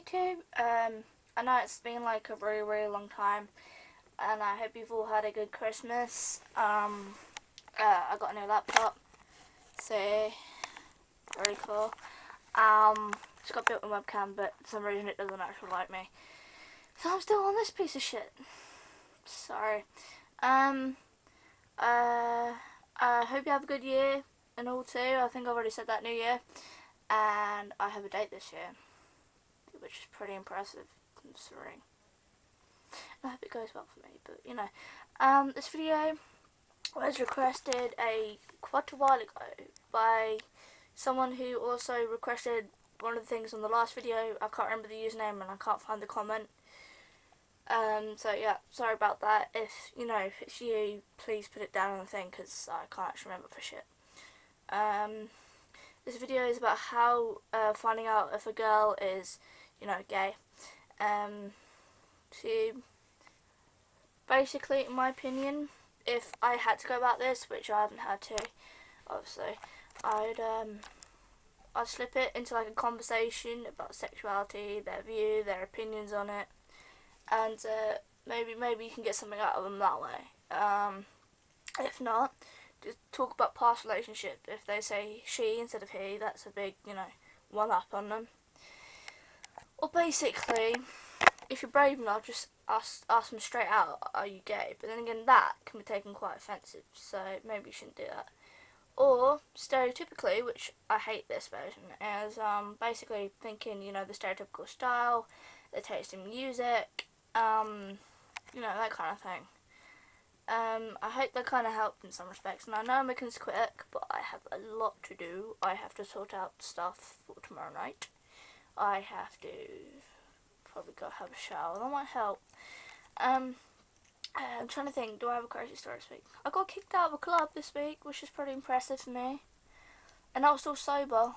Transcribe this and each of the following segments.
2022. Um, I know it's been like a really, really long time, and I hope you've all had a good Christmas. Um, uh, I got a new laptop, so very cool. Um, it's got built-in webcam, but for some reason it doesn't actually like me. So I'm still on this piece of shit. Sorry. Um, uh, I hope you have a good year and all too. I think I've already said that New Year. And I have a date this year, which is pretty impressive considering. I hope it goes well for me, but you know. Um, this video was requested a quite a while ago by someone who also requested one of the things on the last video. I can't remember the username and I can't find the comment. Um, so yeah, sorry about that. If, you know, if it's you, please put it down on the thing because I can't actually remember for shit. Um, this video is about how uh, finding out if a girl is, you know, gay. Um, to basically, in my opinion, if I had to go about this, which I haven't had to, obviously, I'd um, I'd slip it into like a conversation about sexuality, their view, their opinions on it, and uh, maybe maybe you can get something out of them that way. Um, if not, just talk about past relationship. If they say she instead of he, that's a big you know one up on them. Or basically, if you're brave enough, just ask ask them straight out, are you gay? But then again, that can be taken quite offensive, so maybe you shouldn't do that. Or stereotypically, which I hate this version, is um, basically thinking you know the stereotypical style, the taste in music, um, you know, that kind of thing. Um, I hope that kind of helped in some respects, and I know I'm making this quick, but I have a lot to do. I have to sort out stuff for tomorrow night. I have to probably go have a shower, that might help. Um, I'm trying to think, do I have a crazy story this week? I got kicked out of a club this week, which is pretty impressive for me. And I was still sober.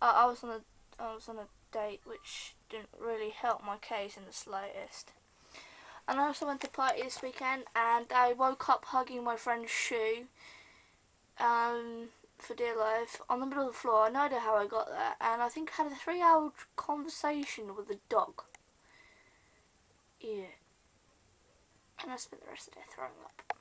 I, I was on a I was on a date, which didn't really help my case in the slightest. And I also went to party this weekend, and I woke up hugging my friend's shoe, um, for dear life, on the middle of the floor. I no idea how I got there, and I think I had a three-hour conversation with the dog. Yeah. And I spent the rest of the day throwing up.